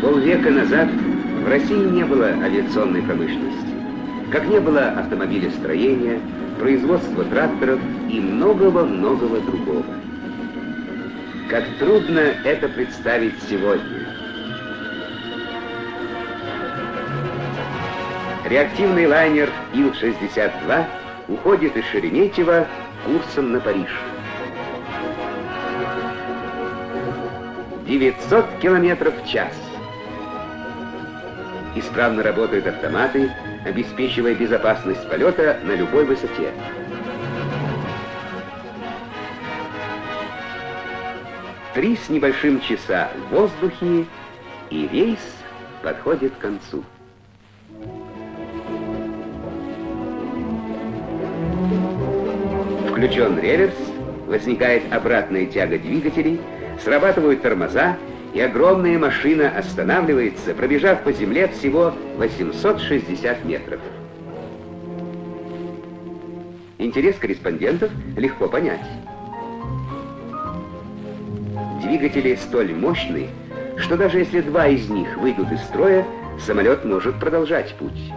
Полвека назад в России не было авиационной промышленности, как не было автомобилестроения, производства тракторов и многого-многого другого. Как трудно это представить сегодня. Реактивный лайнер Ил-62 уходит из Шереметьево курсом на Париж. 900 километров в час. Исправно работают автоматы, обеспечивая безопасность полета на любой высоте. Три с небольшим часа в воздухе, и рейс подходит к концу. Включен реверс, возникает обратная тяга двигателей, срабатывают тормоза, и огромная машина останавливается, пробежав по земле всего 860 метров. Интерес корреспондентов легко понять. Двигатели столь мощны, что даже если два из них выйдут из строя, самолет может продолжать путь.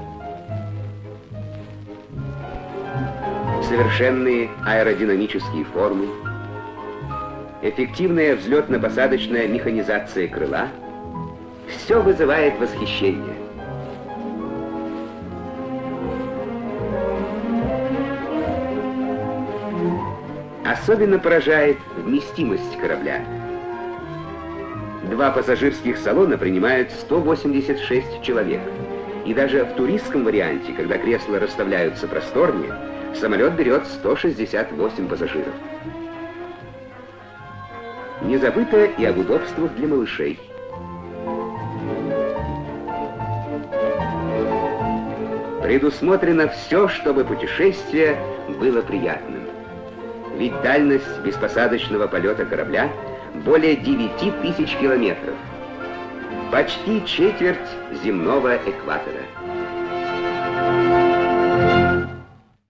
Совершенные аэродинамические формы, эффективная взлетно-посадочная механизация крыла — все вызывает восхищение. Особенно поражает вместимость корабля. Два пассажирских салона принимают 186 человек. И даже в туристском варианте, когда кресла расставляются просторнее, самолет берет 168 пассажиров. Не забыто и об удобствах для малышей. Предусмотрено все, чтобы путешествие было приятным. Ведь дальность беспосадочного полета корабля более 9 тысяч километров. Почти четверть земного экватора.